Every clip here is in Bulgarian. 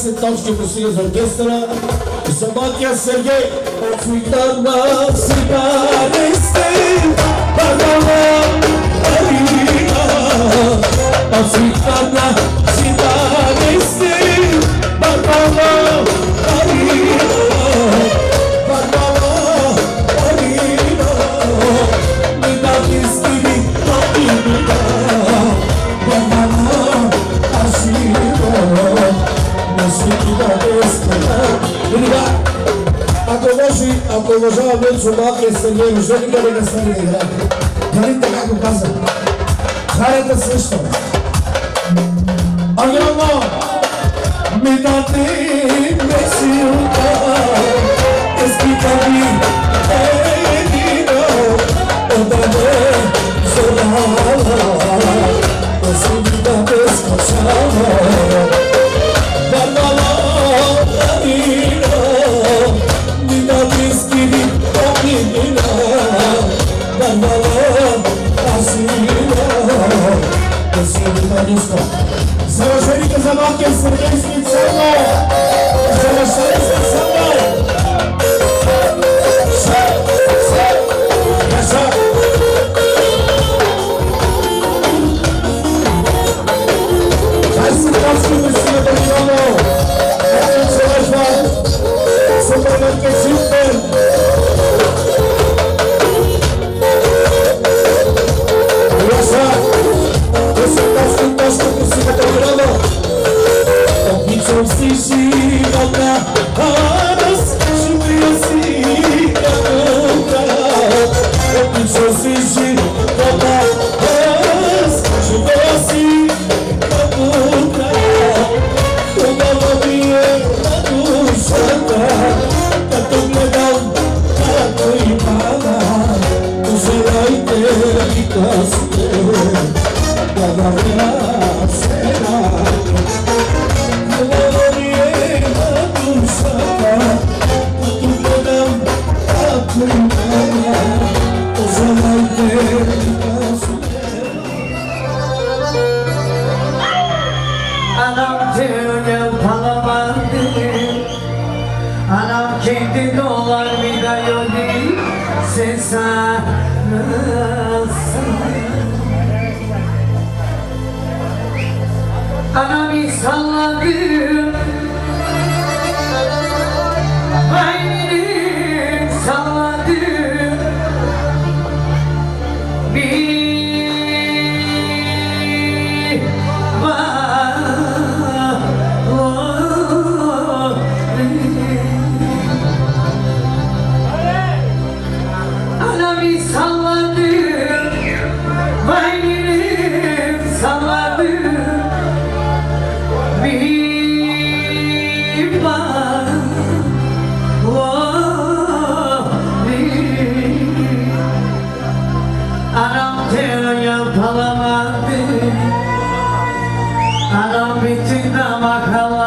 10 точки постига за оркестъра. За малкия Сергей. Африкана сега сте, Бarbara Marina. Africana сега сте, Barbara Marina. Ако може, ако уважава Венцо малкия Сергей, може ли къде да стане да играе? Нали така го каза? Харата също. Аграма, ми дати месилка, ескита ми едина, отдаде зорала, осудита безкачава. Бarbara Cristo. Somos únicos amor que recebemos o Espírito Santo. Somos cheios do Santo. Cheio, cheio, cheio. Senhor, te amo. Eu. sozinho. bittiğinde makralı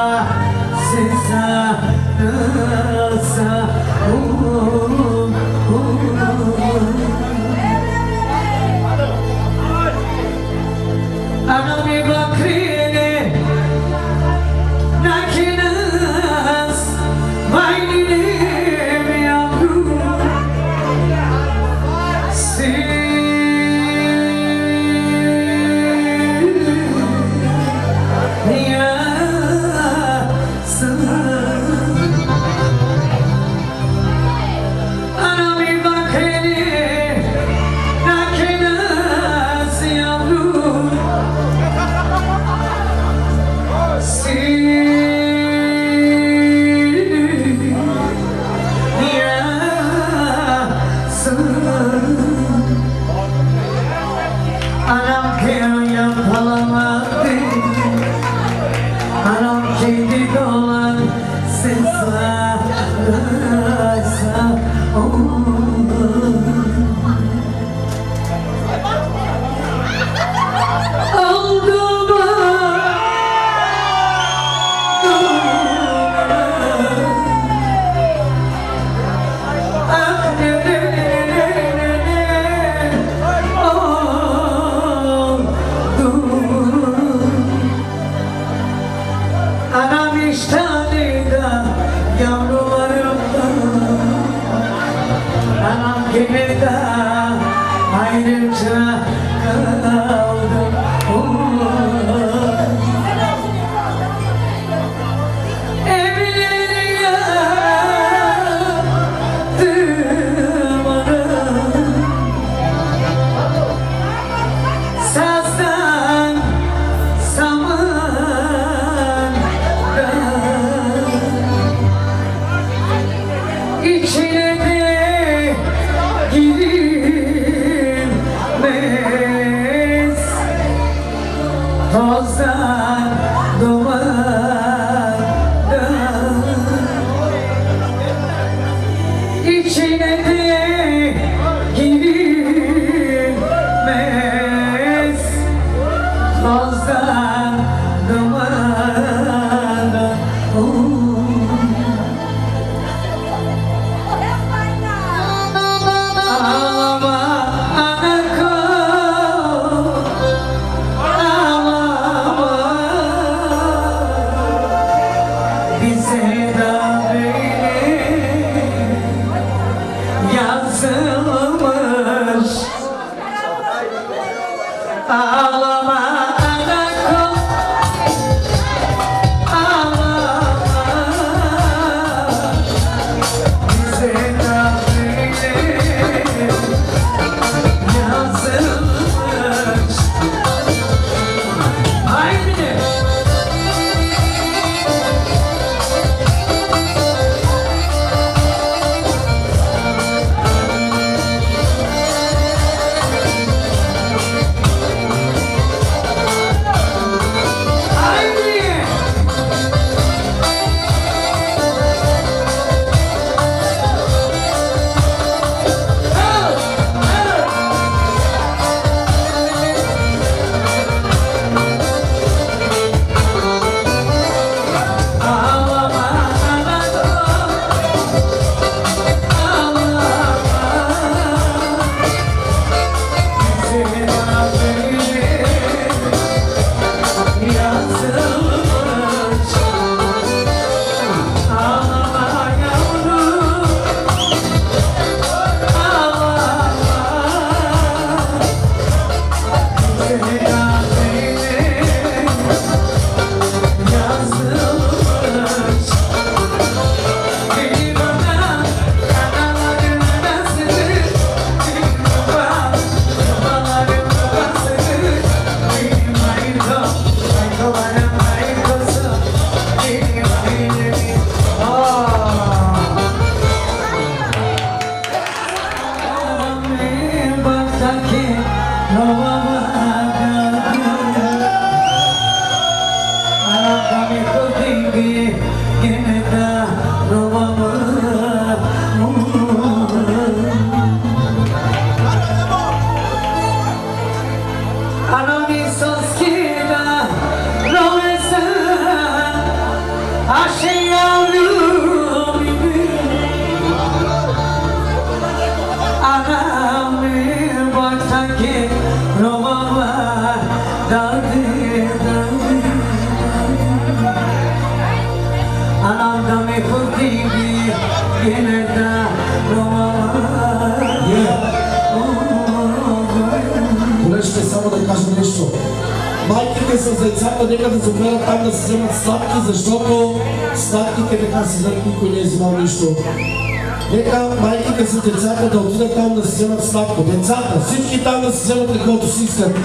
сладко. Децата, всички там да си вземат каквото си искат.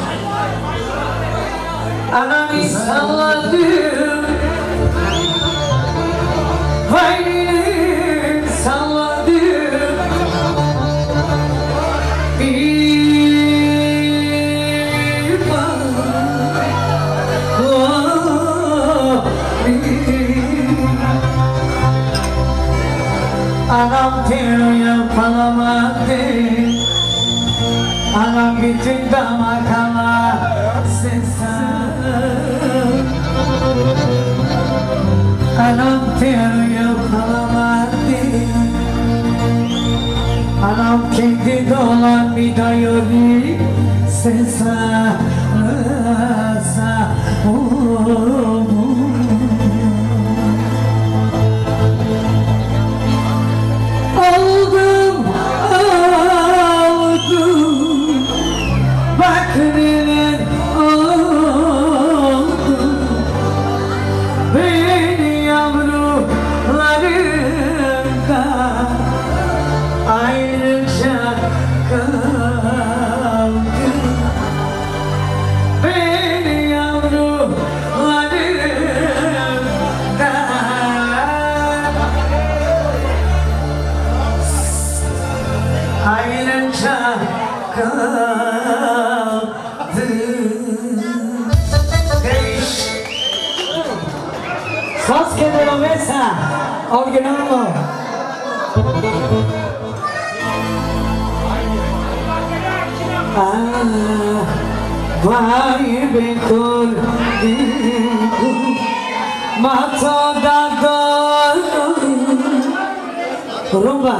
Oh, you know. Oh. Why be told Matodadol Rumba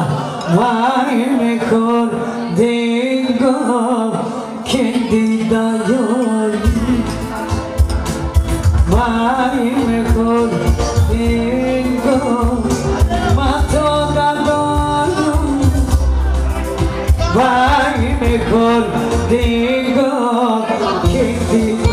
Why be told Dingo Kendida Yol Vai mejor, digo, que si no.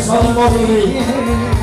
somebody. Yeah.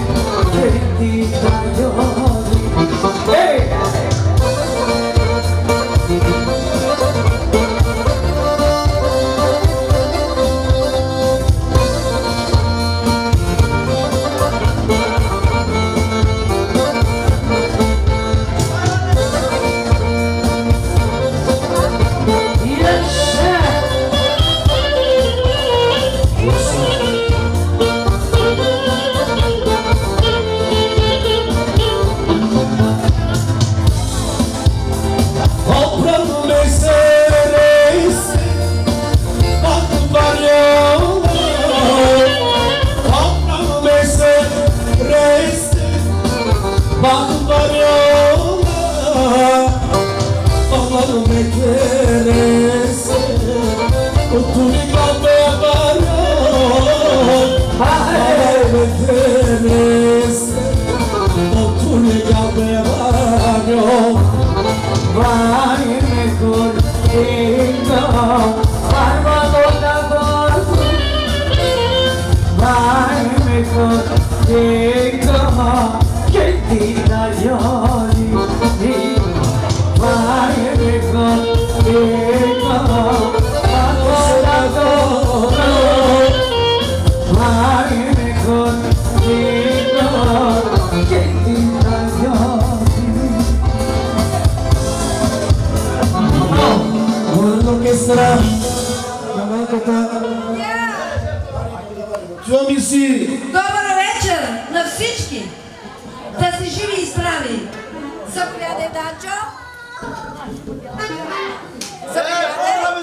Данчо.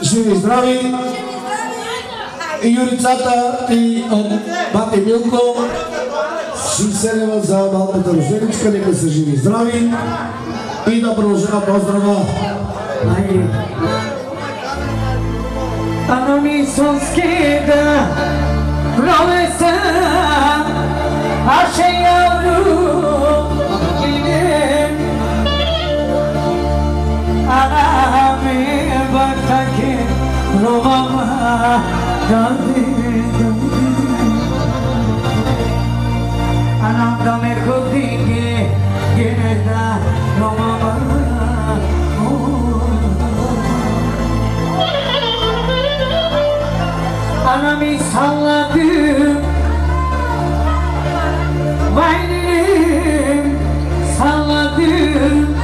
Живи здрави! И Юрицата и от Бати Милко. 60 лева за малката роженичка, нека са живи здрави. И да продължава поздрава. Аноним Сонски да провеса, а ще я влюбя. mi baktaki Rovama döndürdüm Anamda mekudingi Yine de Rovama Anamı salladım Vay dedim Salladım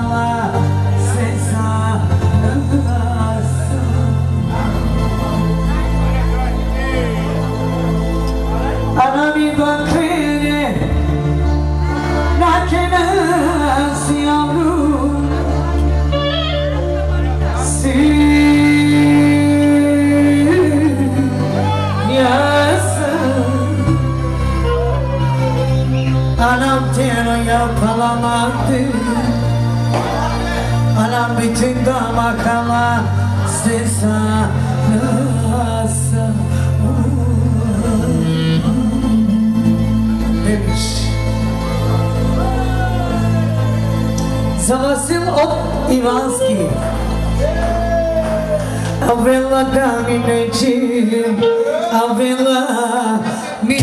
yapılamadı Anam bütün damak ala Sesa Rasa Demiş. Zalasim od Ivanski. Avela da mi neđi Avela mi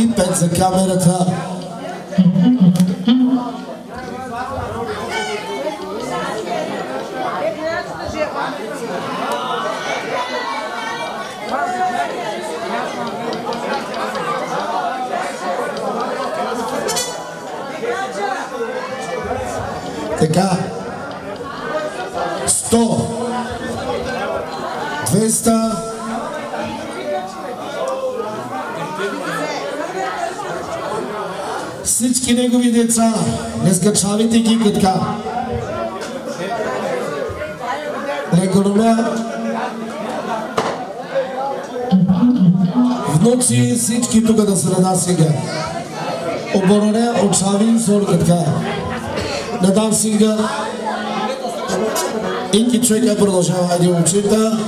и 5 за камерата. Така. 100. 200. Всички негови деца, не скачавайте ги така. Економия. Внуци всички тук да са на сега. Обороне от Шавин Сол така на дансинга. Инки човека продължава един момчета.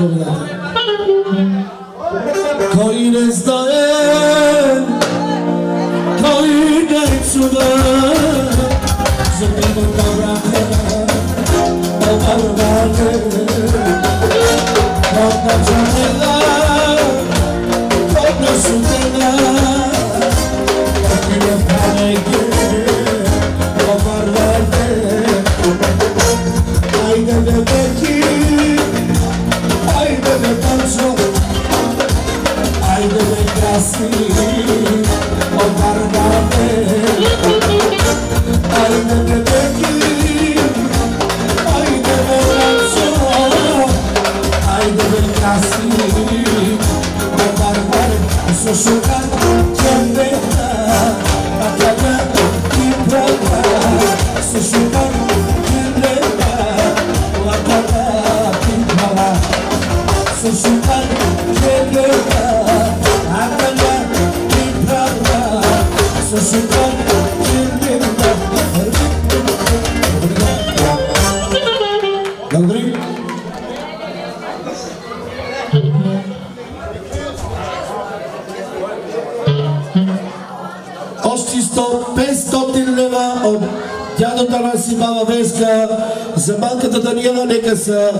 겁니다. Веска за малката Даниела. Нека са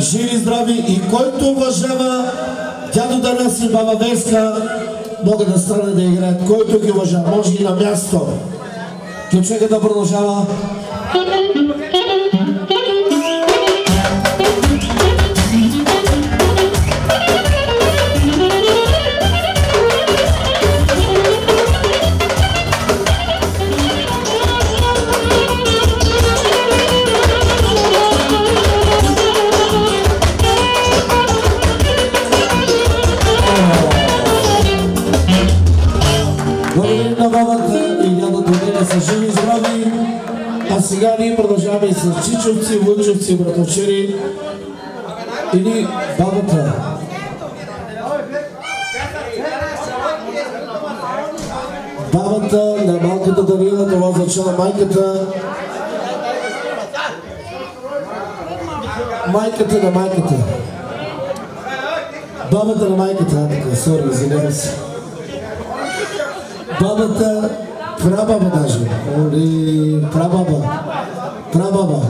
живи, здрави и който уважава дядо Танаси Баба Веска могат да стане да играят. Който ги уважава, може и на място. Ключека да продължава. С чичовци, лъчовци, братовчери. Или бабата. Бабата на малката Даниела, това означава майката. Майката на майката. Бабата на майката, така, сори, извинявам се. Бабата, прабаба даже. Оли, прабаба. Прабаба.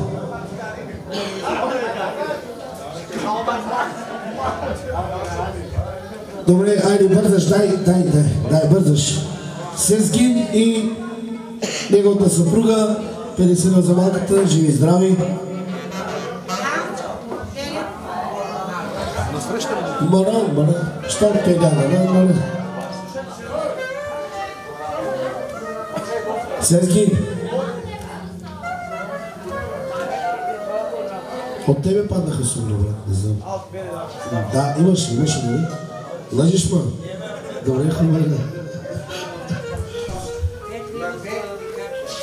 Добре, айде бързаш, дай, дай, дай, дай, бързаш. Сезгин и неговата съпруга, 50 за малката, живи и здрави. Мана, мана, щом те дяда, мана. Сергей. От тебе паднаха суми, брат, не знам. Да, имаш, имаш, нали? Лъжиш ма? Добре, хубаво.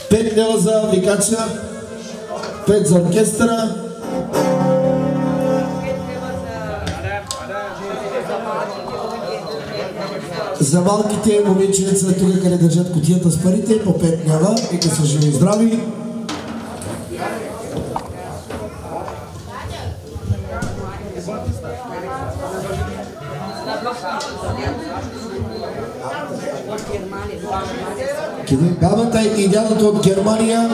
Пет лева за викача, пет за оркестъра, За малките момиченца, тук къде държат котията с парите, по 5 лева, нека са живи и здрави. Къде? Бабата и дядото от Германия.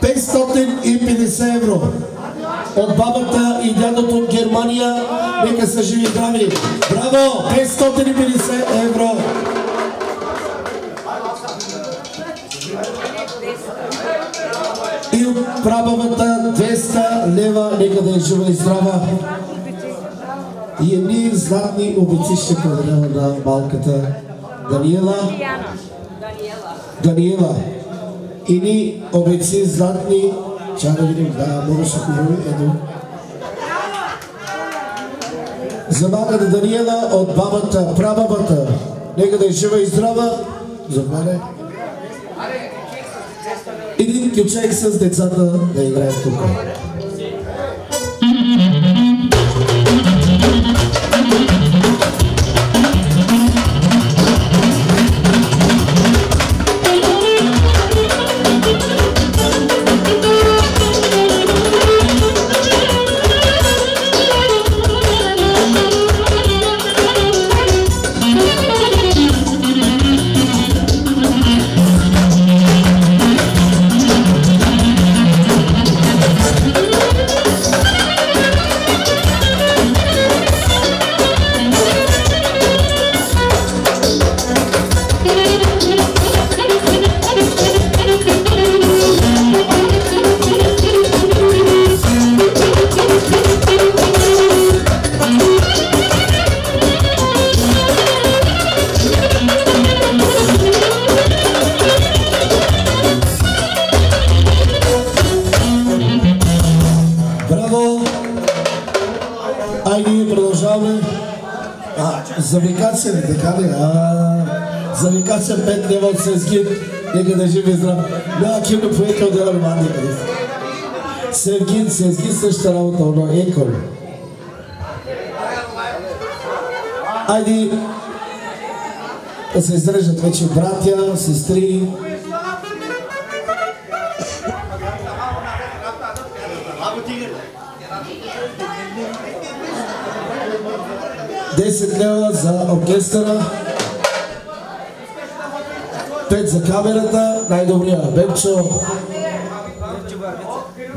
Петстотин и 50 евро от бабата и дядото от Германия. Нека са живи здрави. Браво! 550 евро. И от прабабата 200 лева. Нека да е жива и здрава. И едни златни обици ще подарява на малката Даниела. Даниела. Ини обици златни Ча да видим, да, много са хубави. Ето. За малката Даниела от бабата, прабабата. Нека да е жива и здрава. За мене. Един кючек с децата да играят тук. Здрав. Да, кино поете от една мани, къде Севгин, Севгин същата работа, но екол. Айде, да се изрежат вече братя, сестри. Десет лева за оркестъра. Пет за камерата. Най-добрия. Бебчо.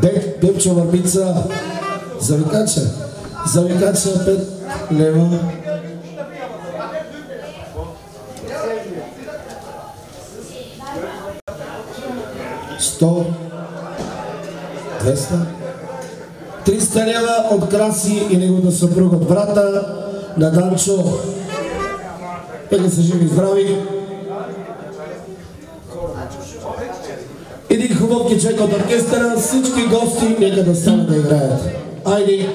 Беб, Бебчо Върбица. За викача. За викача пет лева. Сто. Двеста. 300 лева от Краси и неговата съпруга от брата на Данчо. Нека са живи и здрави. Хубав кичек от оркестъра, всички гости нека да станат да играят. Айде!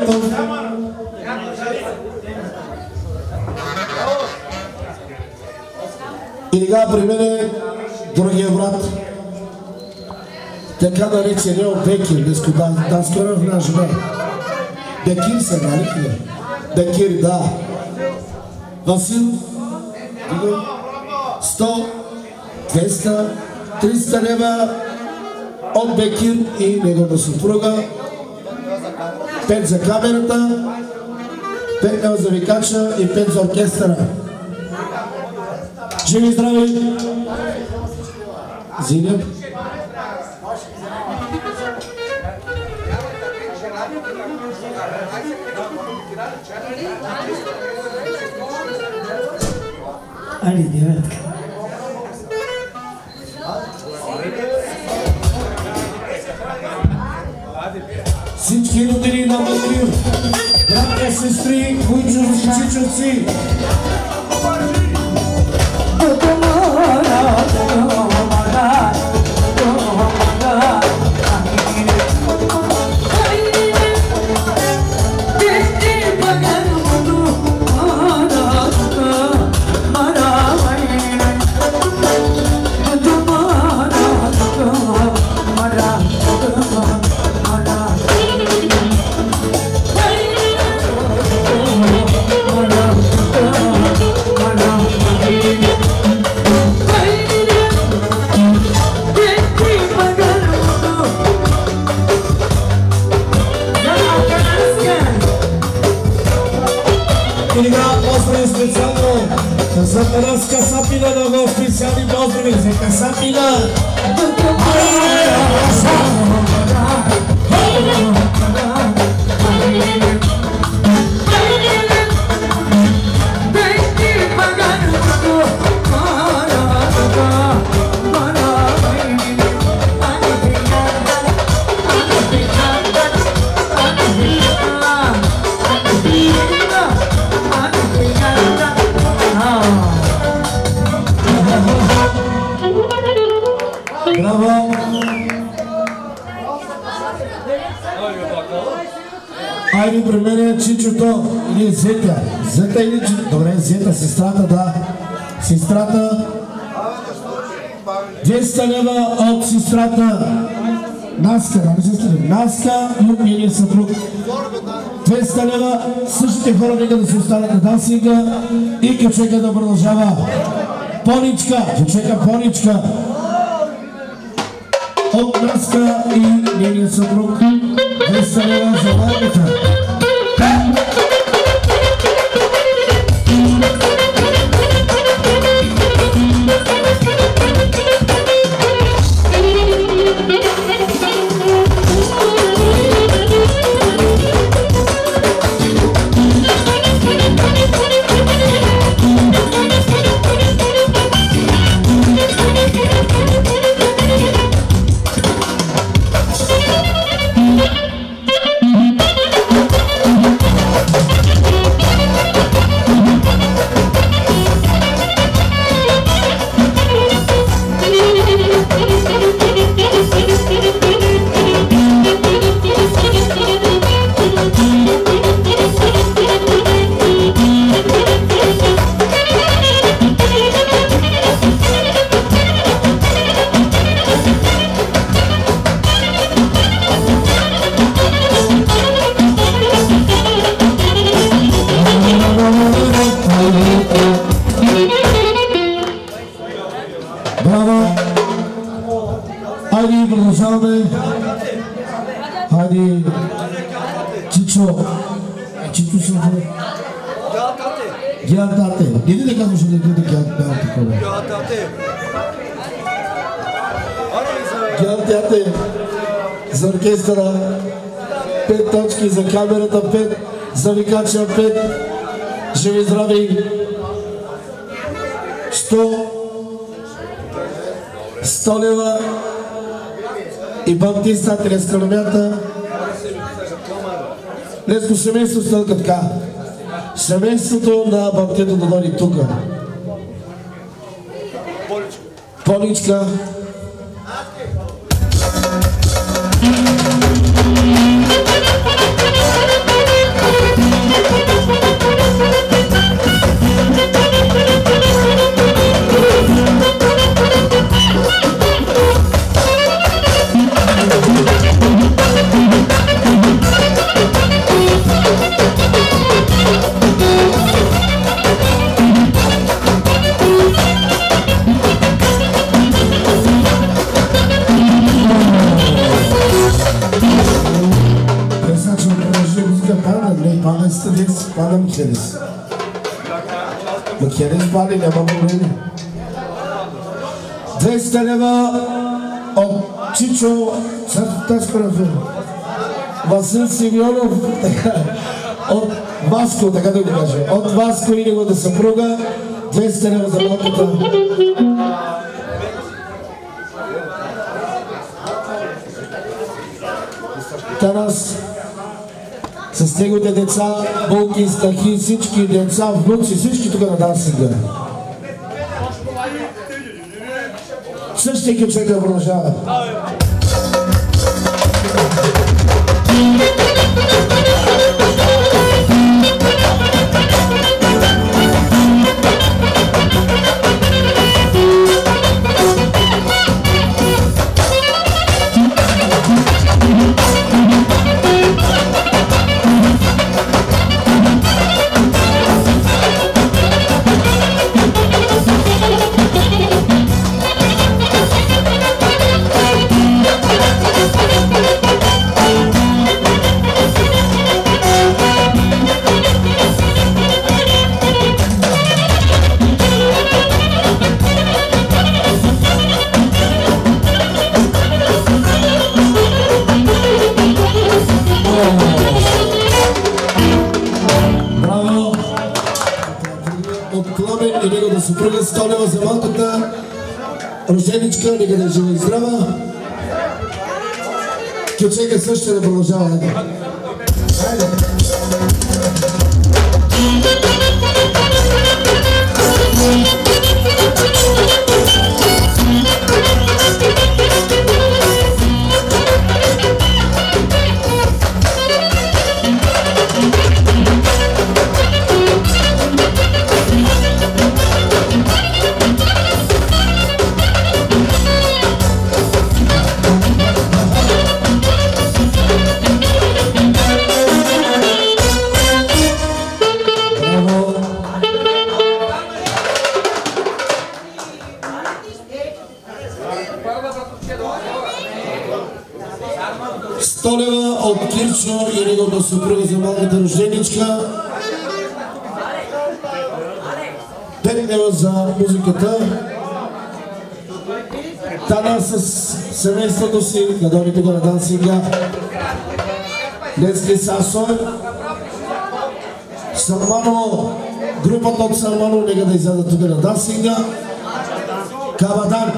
Гетов! И сега при мен е другия брат, така наречения Бекир, днеско да, да скоро в наш жена. Бекир се, нали? ли? Бекир, да. Васил, диго, 100, 200, 300 лева от Бекир и неговата съпруга. Пет за камерата, пет лева за викача и пет за оркестъра. Живи здрави! Зиня. Али, деветка. Всички родини на Мадрид, братя, сестри, куйчовци, чичовци, И за Тарас Касапина да го специални поздрави за Касапина. Браво! Мен е Чичото или Зета. Зета или Чичото? Добре, Зета, сестрата, да. Сестрата. 200 лева от сестрата. Наска, да не се стрели. Наска и от нейния съпруг. 200 лева. Същите хора нека да се останат на дансинга и качека да продължава. Поничка, качека Поничка. От Наска и нейния съпруг. 200 лева за майката. Hey! Камерата, пет за викача, пет. Живи здрави. Сто 100 лева и баптиста Трескаломята. Днеско семейство стълка така. Семейството на баптето да дойде тук. Поличка. Михелис. Михелис пали, няма проблеми. 200 лева от Чичо Църташкарафе. Васил Симеонов, от Васко, така да го кажа. От Васко и неговата съпруга, 200 лева за малката. Тарас с неговите деца, болки, стахи, всички деца, внуци, всички тук на дансинга. Същия човек продължава. Браво! essere bruciato семейството си, да дойде тук на дансинга. Лесли Сасой. Салмано, групата от Салмано, нека да изядат тук на дансинга. Кабадан.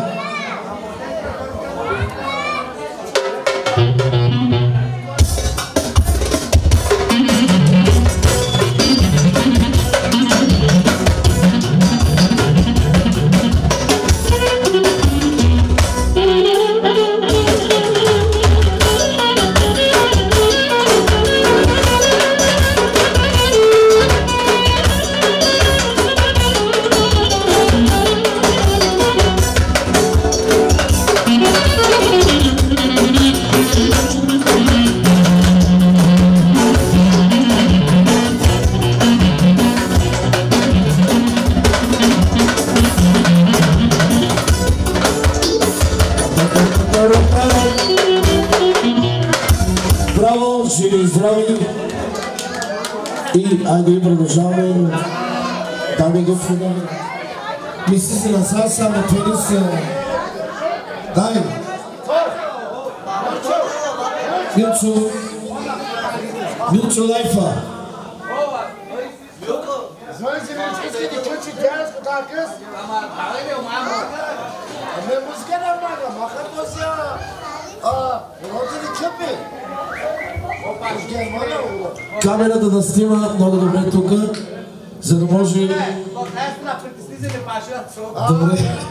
Добре. Е?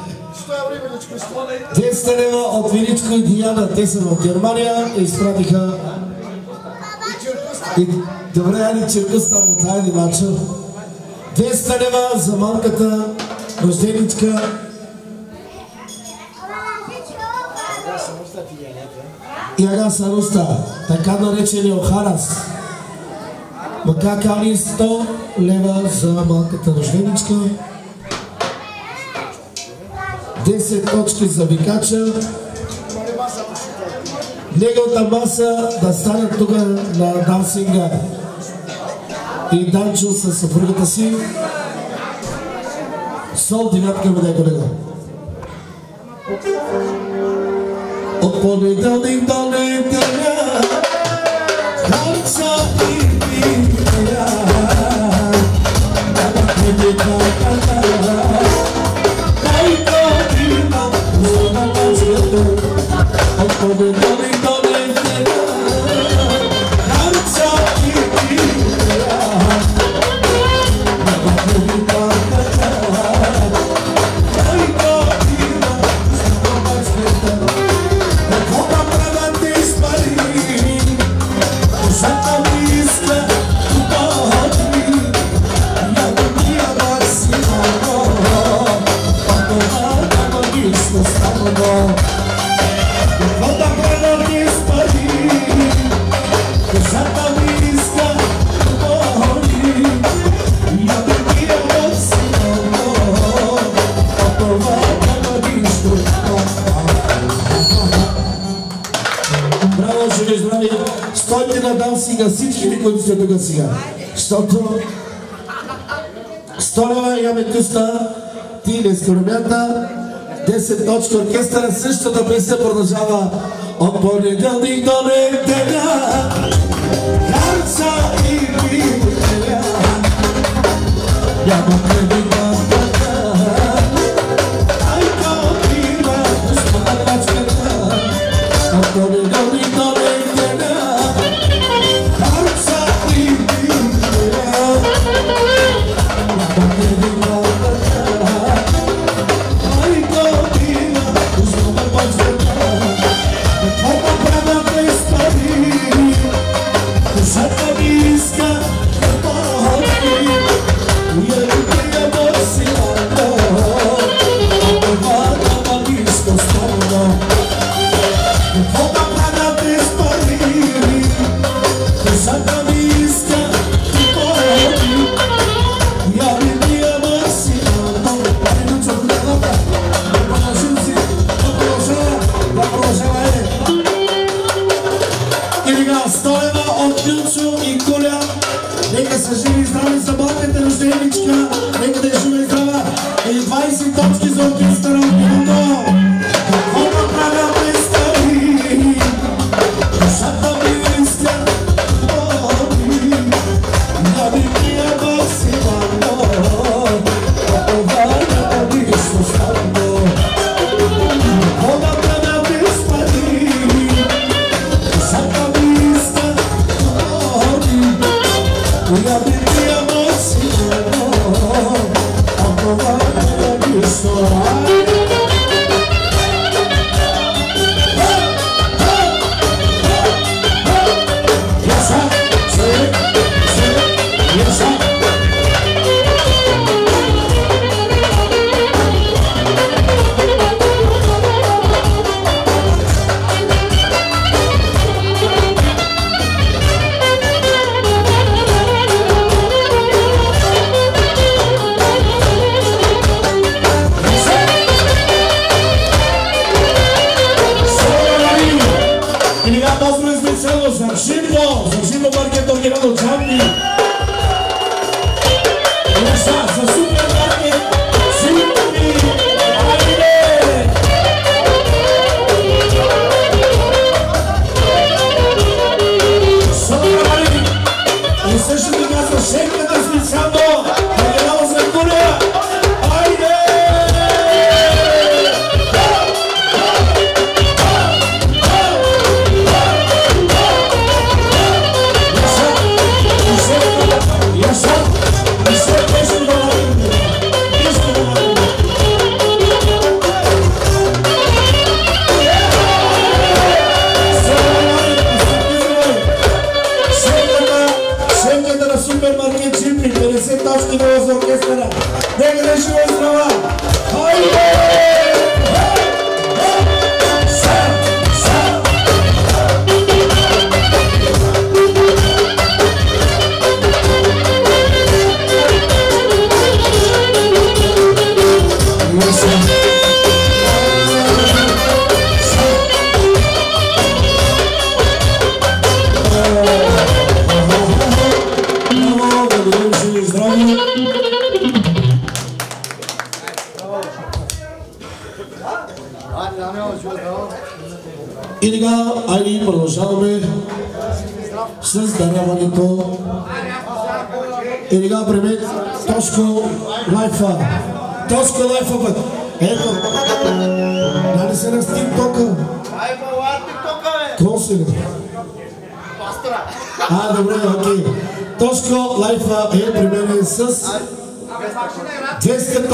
200 лева от Величко и Диана. Те са в Германия и изпратиха... И, добре, айде черкуста от айде начал. 200 лева за малката рожденичка. И ага Саруста, така наречения Охарас. Мака кани 100 лева за малката рожденичка. 10 точки за викача. Неговата маса да стане тук на дансинга. И Данчо със съпругата си. Сол девятка бъде колега. От понеделник до неделя Харца и виня Ама не Браво, къста, ти не скоромята, 10 точки оркестъра, същата песен продължава от понеделник до неделя. Харца и виня, няма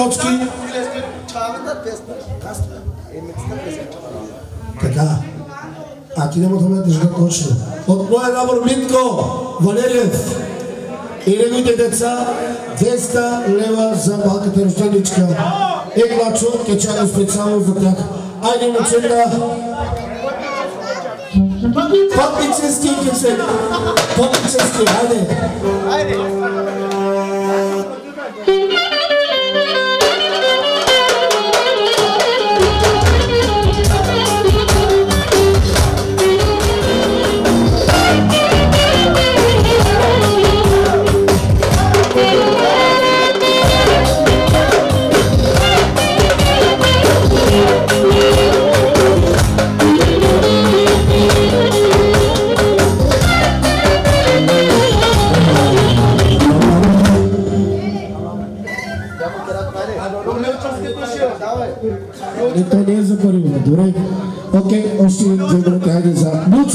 Висоцки. Така. А ти не мога да ме държа точно. От моя набор Митко Валерьев и неговите деца 200 лева за малката рожденичка. Еглачо те чака специално за тях. Айде момчета! Пътнически кисек! Пътнически, айде! Айде!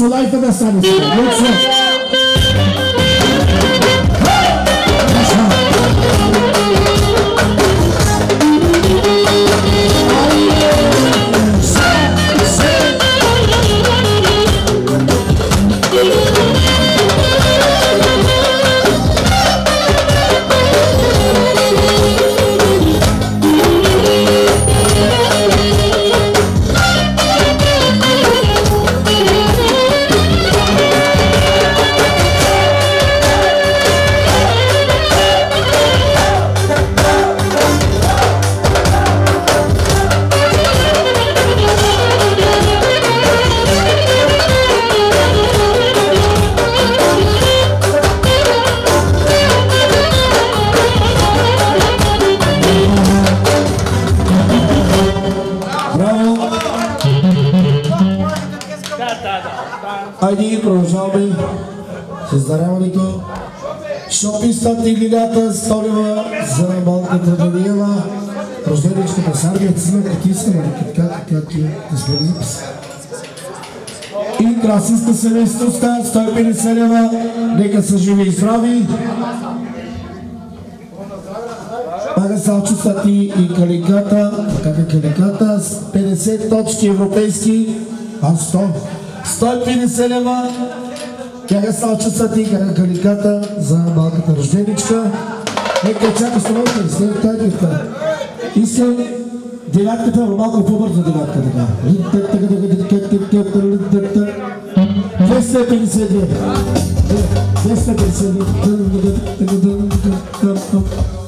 to life of the satisfied. Let's Шопистът и Лилята Столева за малката Даниела. Рожденичката Сарбия, сме какви са, как, как, как е, да сме записи. И красиста семействостта, 150 лева, нека са живи и здрави. Пага Салчуста ти и Каликата, как е Каликата, с 50 точки европейски, а 100. 150 лева, Кяга Салчуста ти и Каликата за малката рожденичка. Нека чака становите, след тайката. Искам девятката, но малко по-бързо девятка така. 252. 252.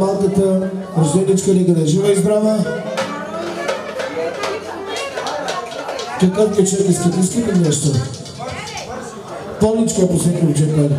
Малката рожденичка Лига да е жива и здрава. Какъв ке човек иска? Иска ли нещо? Пълничка е по всеки бюджет, нали?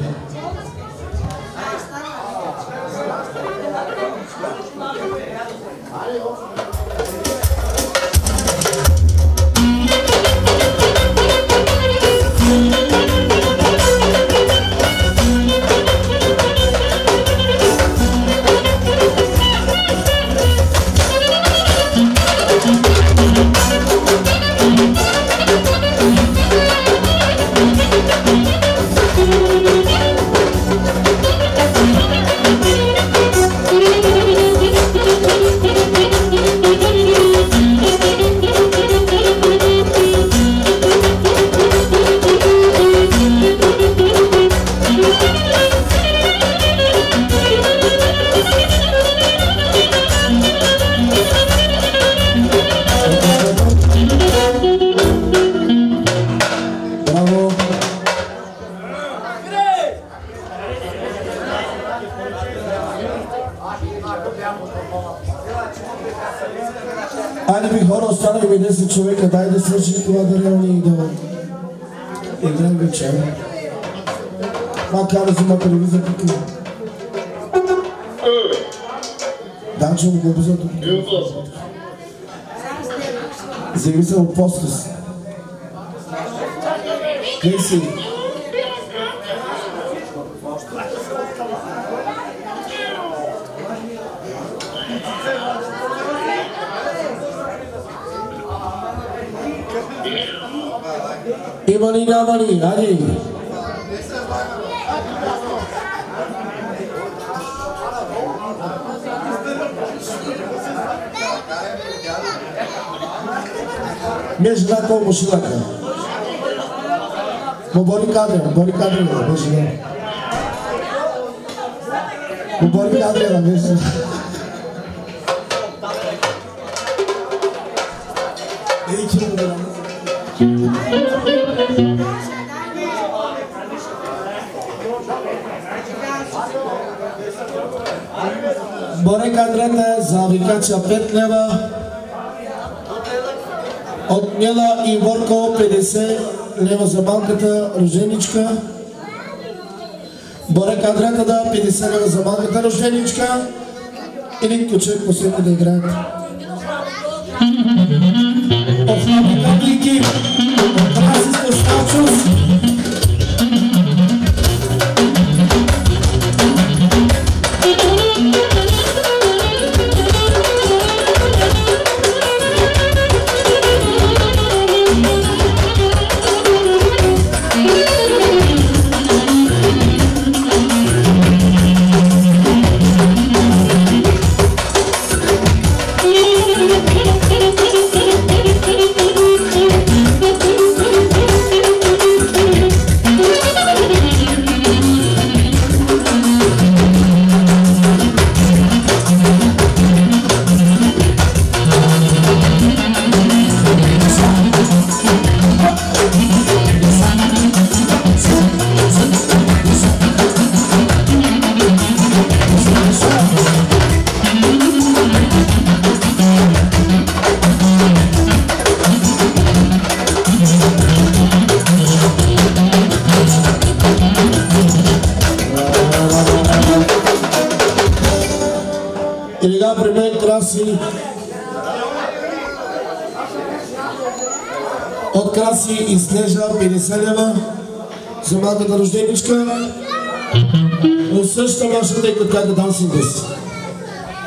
Айде би хора, останахме 10 човека, дай да свършим това дарение и да играем вечер. Макар да взима телевизор тук. Данчо го го тук. Заяви се от поста си. Къй си? Que bolinha, bolinha, ali. Mecna kovmuşlar. Bu bolik kadri, bolik kadri. Bu bolik kadri. Bu bolik kadri. Боре кадрата за викача 5 лева. От Нела и Ворко 50 лева за малката роженичка. Борек Андрета да 50 лева за малката роженичка. Или ключек последно да играят. Основни каплики. Красиско Ставчус. И малката рожденичка. Но същата маша, тъй като дансинга си.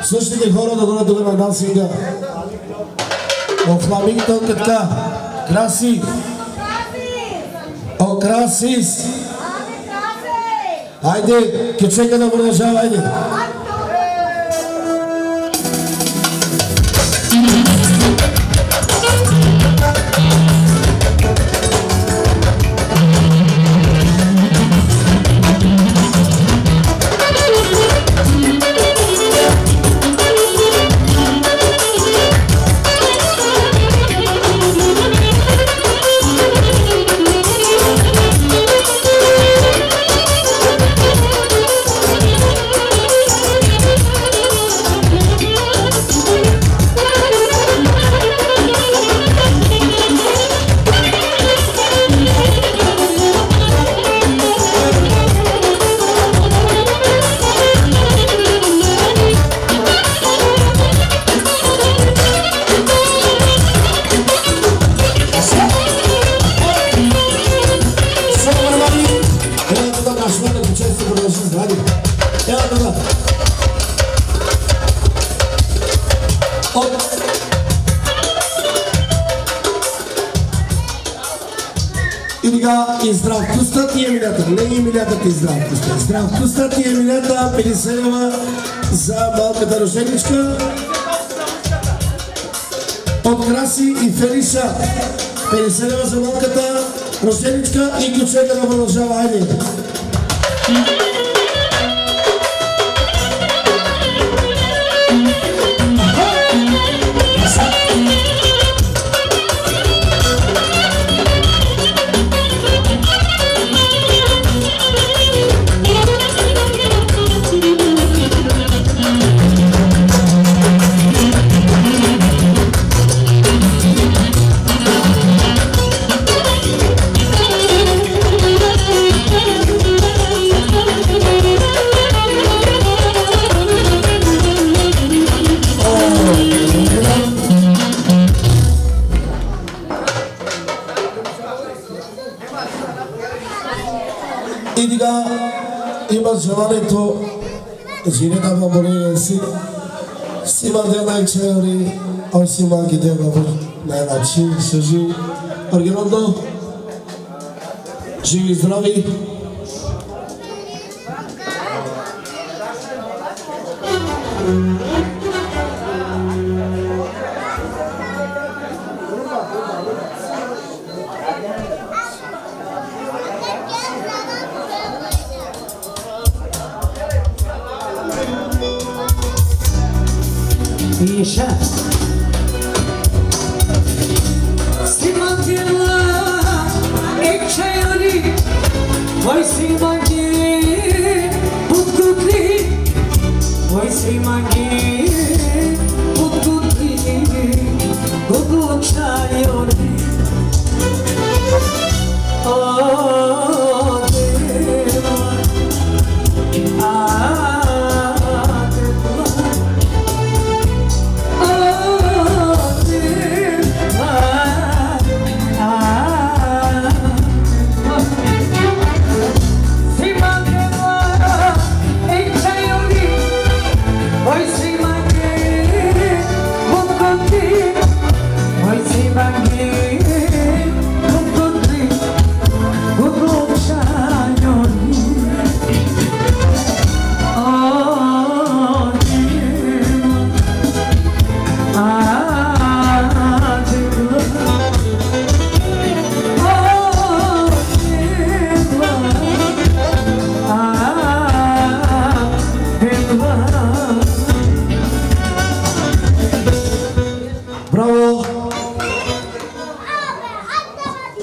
Същите хора да дойдат на дансинга. О, фламингтон така. Краси. О, красис. Айде, кечека да продължава, айде. И роженичка и ключека да продължава. Айде. Sima Gide Babur Najlapši se não originalno, živi zdravi.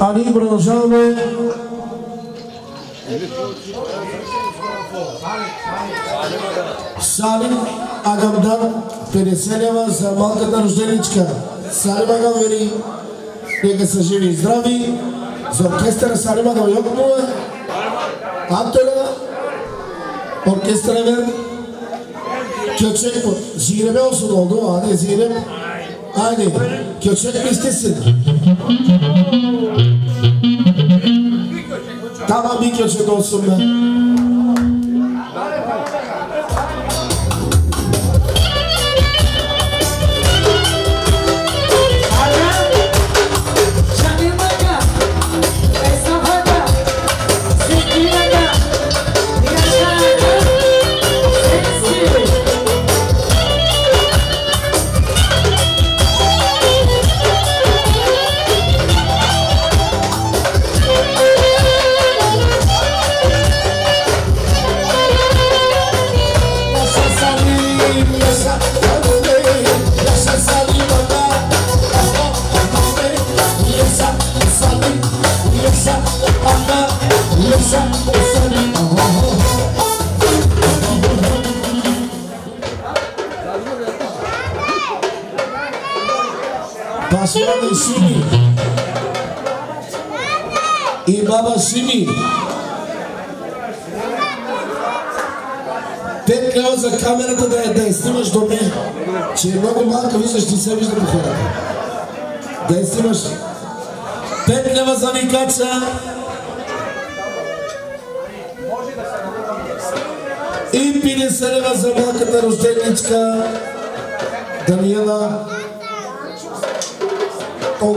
Продължаваме. Салим Агамдан, 50 лева за малката рожденичка. Салим Агам вери, нека са живи и здрави. За оркестъра Салим Агам Йокмова, Антона, оркестъра Вен, Köçek zirebe olsun oldu. Hadi zireb. Hadi. Köçek istesin. Tamam bir köçek olsun be. Başkanı Simi и баба Сими. Пет лева за камерата да я, да я снимаш до мен. Че е много малка, виждаш, ти се вижда по хората. Да я снимаш. Пет лева за Никаца. И 50 лева за малката рожденичка Даниела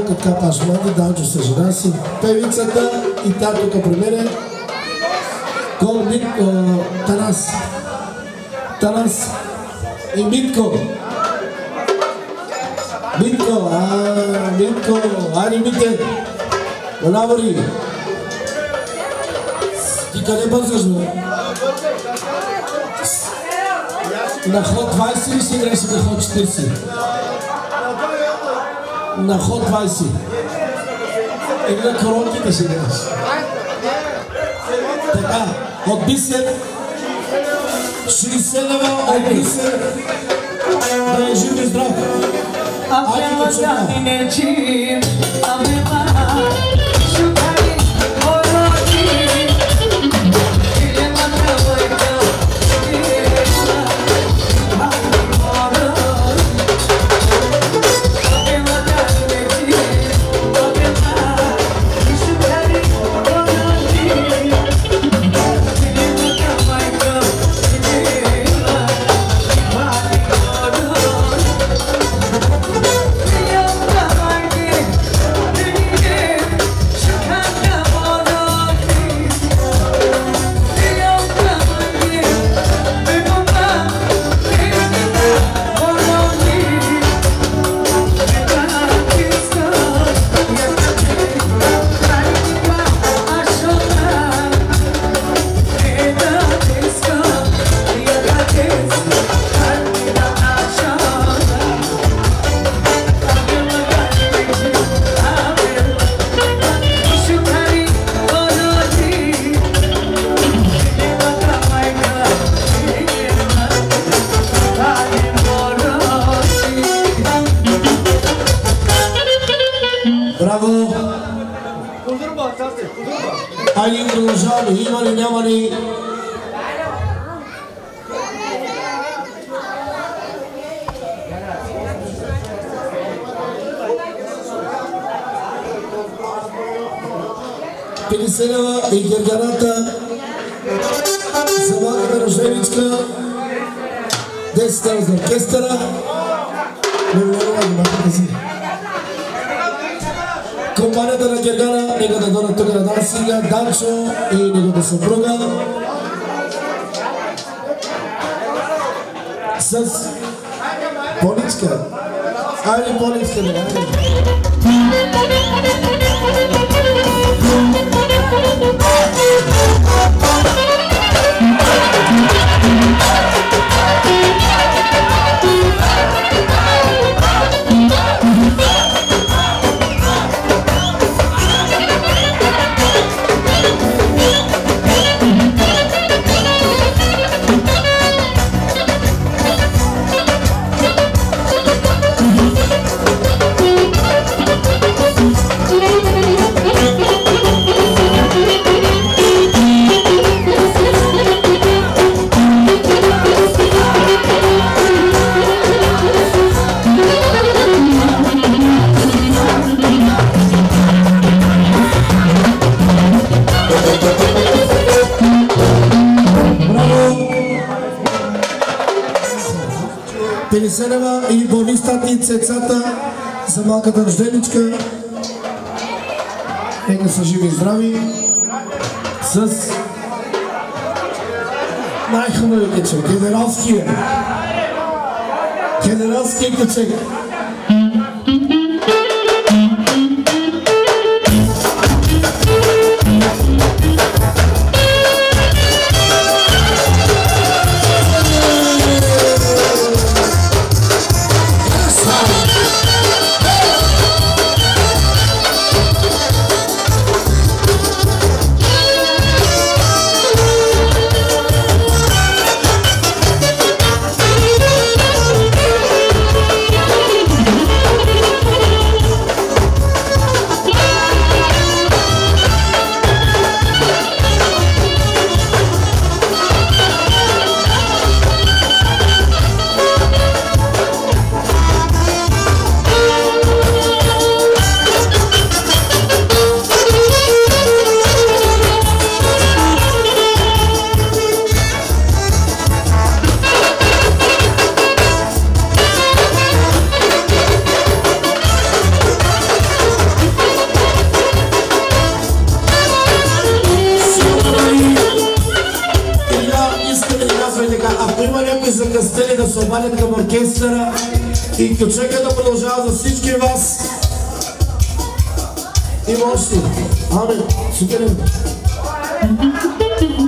Олка Капашмани, Данчо с жена си, певицата и та тук при мене Кол Митко Танас. Танас и Митко. Митко, а, Митко, ари Мите, Олавари. Ти къде бързаш, бе? На ход 20 ли си играеш на ход 40? На ход 20. Или на коронките си играеш? Така, от бисер 60 лева от бисер. Да е жив и здрав. Abdel Jaminecim, Abdema, Şukari, Пенеселева и Герганата рожденичка 10 лева за оркестъра. Благодаря, внимателно си. Компанията на Гергана, да дойдат тук на нас сега Данчо и неговата съпруга. С Поличка. Айде, Поличка, да, айде. За малката рожденичка. Нека са живи и здрави. С най-хубави кече, генералския. Генералския кече.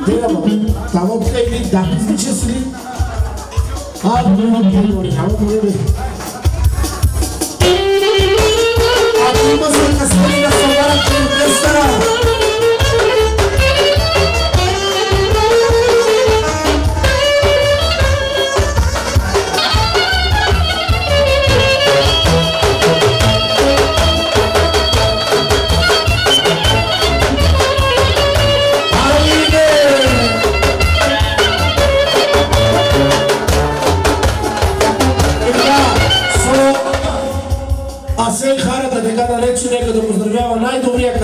Теляма, там опка или да, пизниче си ли? А, няма окей, няма проблеми. Ако има закъснели да се обадят към оркестъра, Асен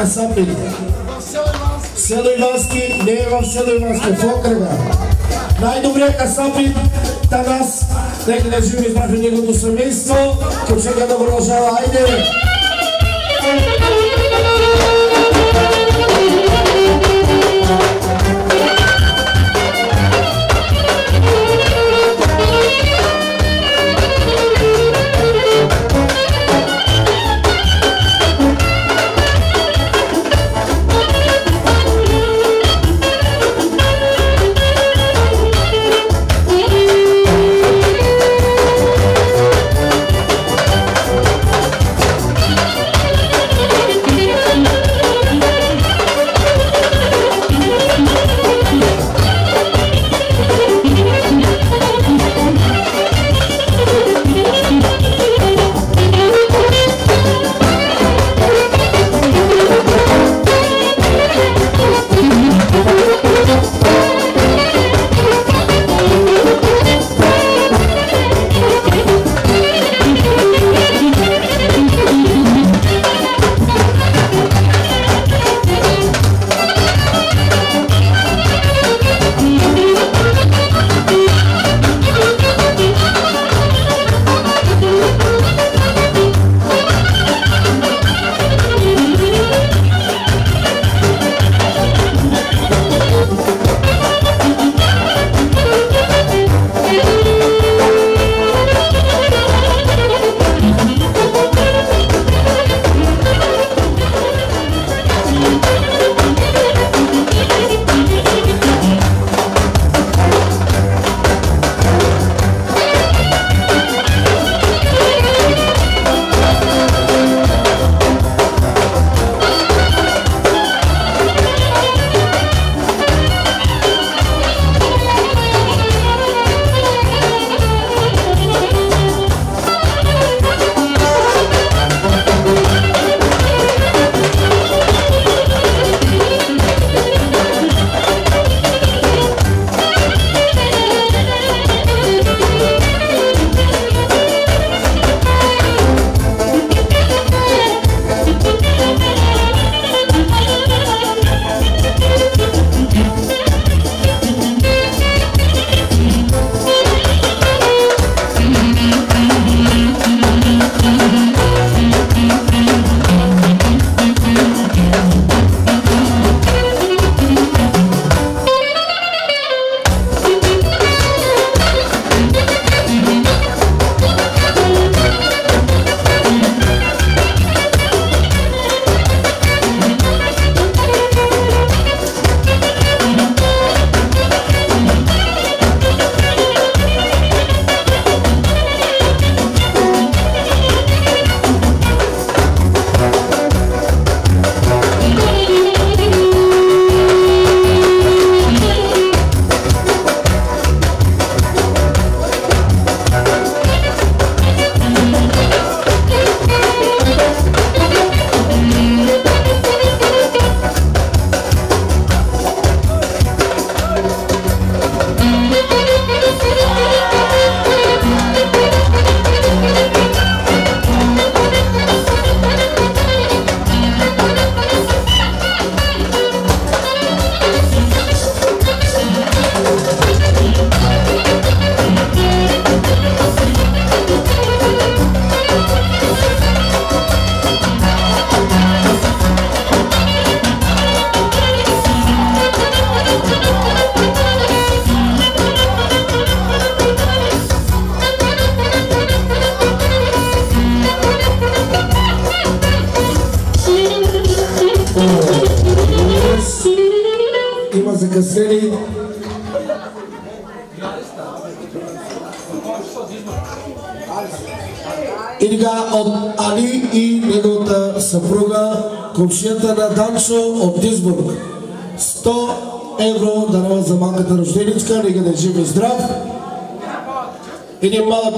най-добрия касапин. Село Ивански, не е в село Ивански, в окръга. Най-добрия касапин, Танас, нека да живи здрави неговото семейство, чека да продължава, айде!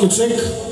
Bałtyczyk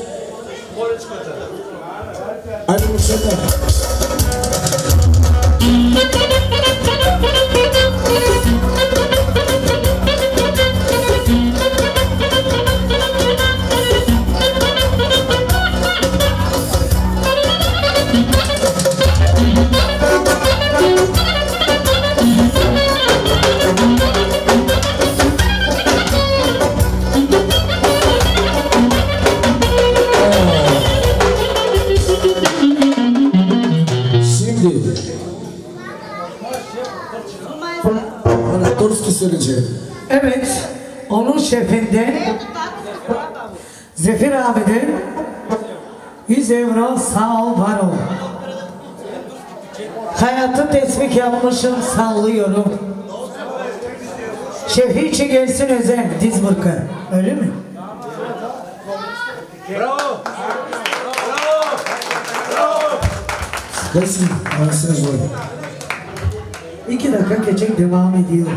Sarmışım sallıyorum. Şefiçi gelsin özen Dizburk'a. Öyle mi? Bravo. Gelsin. Arasınız orada. İki dakika keçek devam ediyor.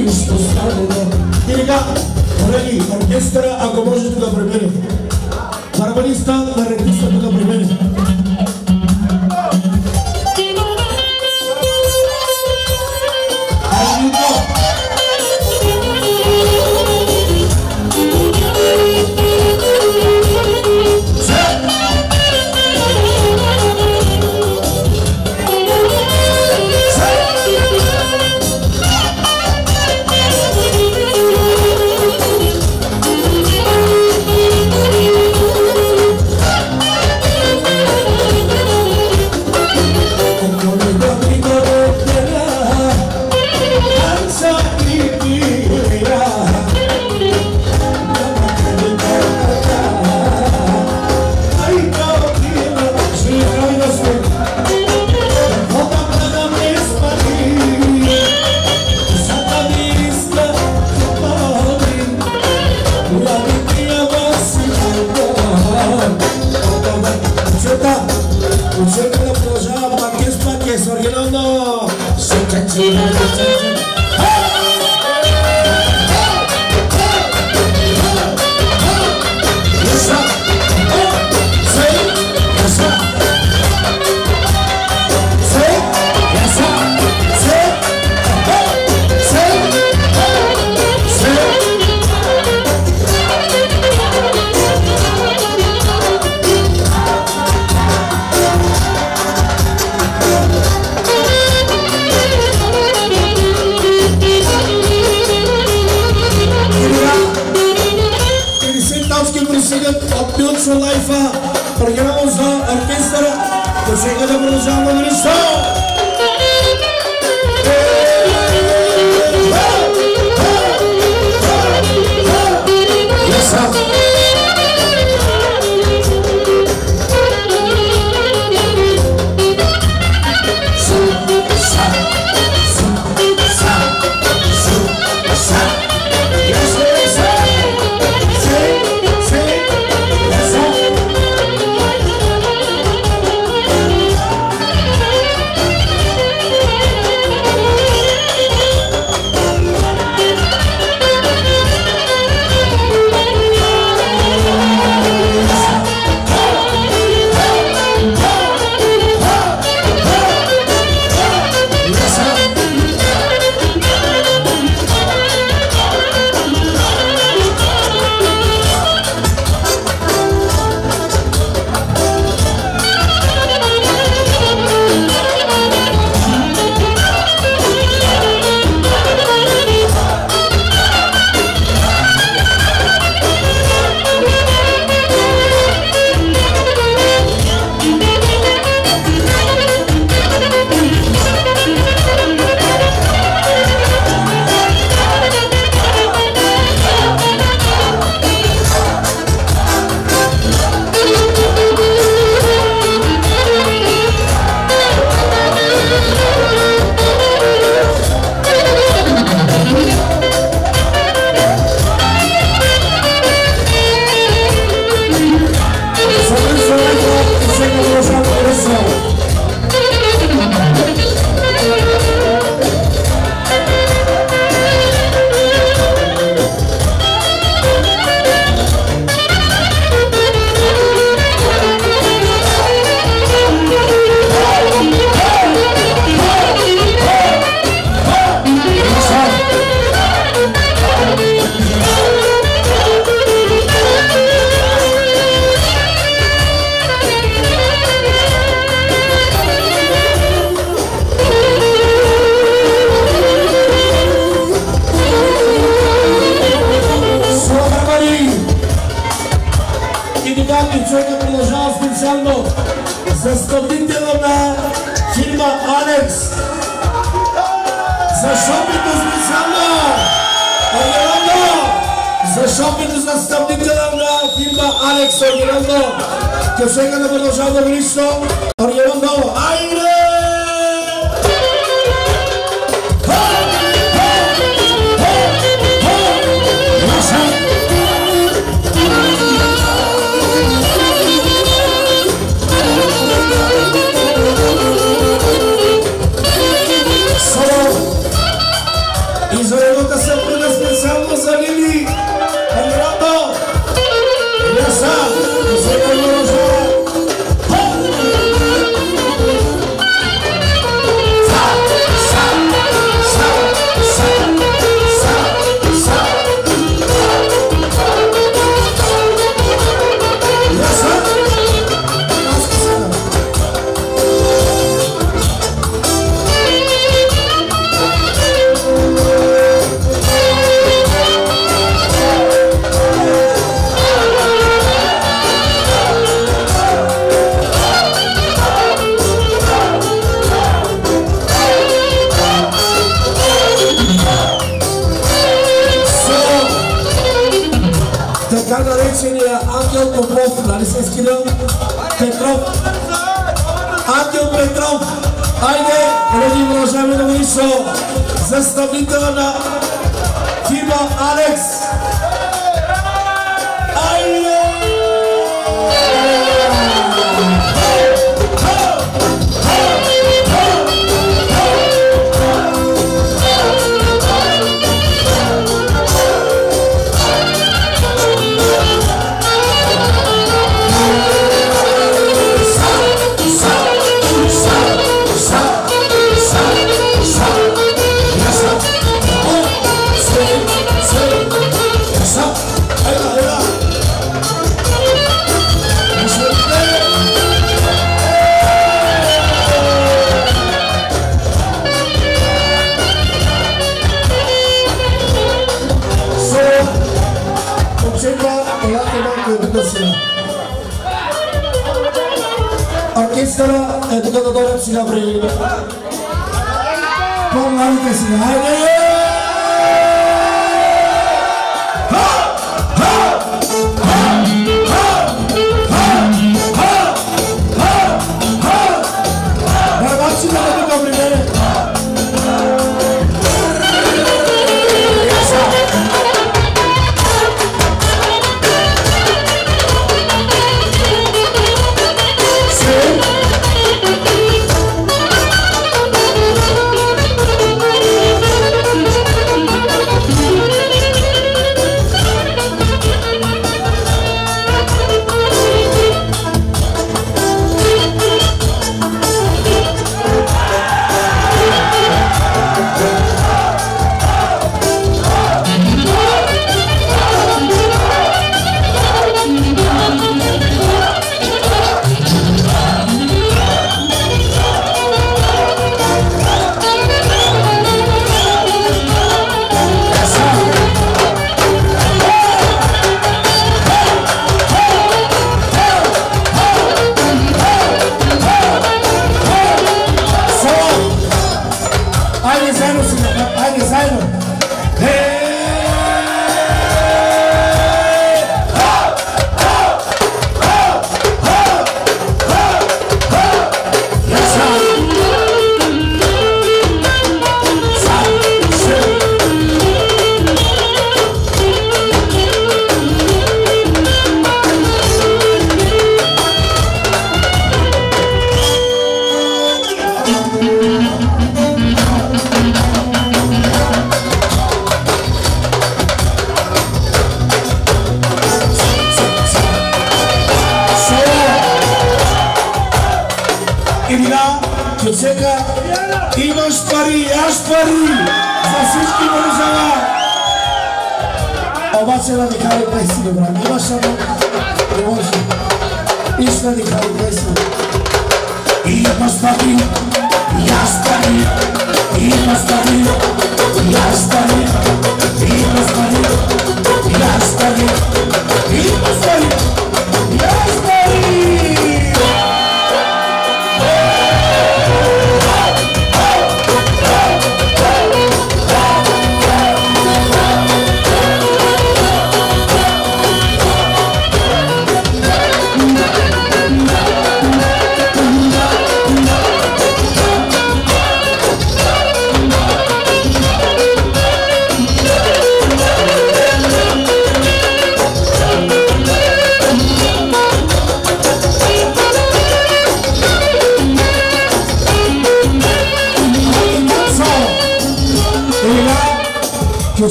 Cristo Salvador. Дорога, дорогие, оркестра, а поможете на примере. Барабаниста